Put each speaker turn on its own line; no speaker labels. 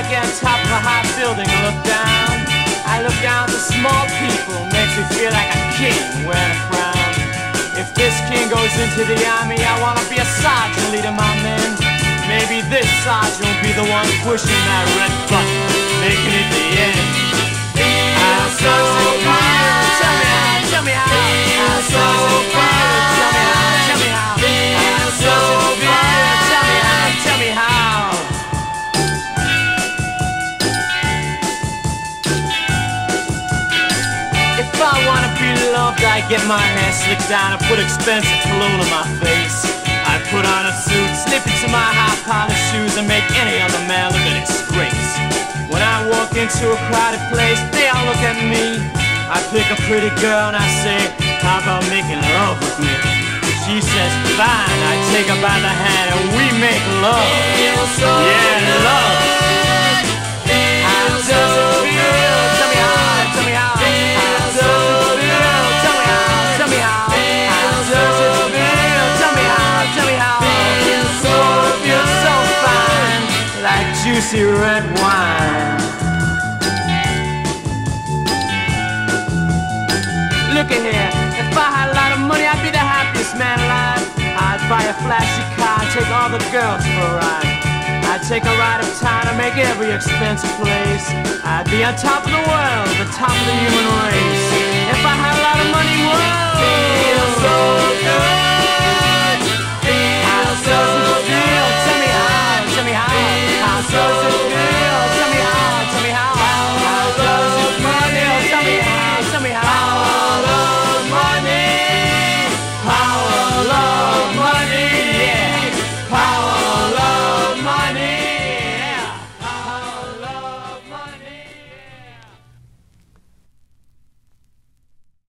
I get on top of a high building look down. I look down the small people, makes me feel like a king wearing a crown. If this king goes into the army, I wanna be a sergeant leading my men. Maybe this sergeant will be the one pushing that red button, making it I wanna be loved, I get my hair slicked down I put expensive cologne on my face. I put on a suit, slip into my high polished shoes, and make any other man look a disgrace. When I walk into a crowded place, they all look at me. I pick a pretty girl and I say, How about making love with me? She says, Fine. I take her by the hand and we make love. Yeah, love. Juicy red wine. Look at here, if I had a lot of money, I'd be the happiest man alive. I'd buy a flashy car, take all the girls for a ride. I'd take a ride uptown and make every expensive place. I'd be on top of the world, the top of the human race.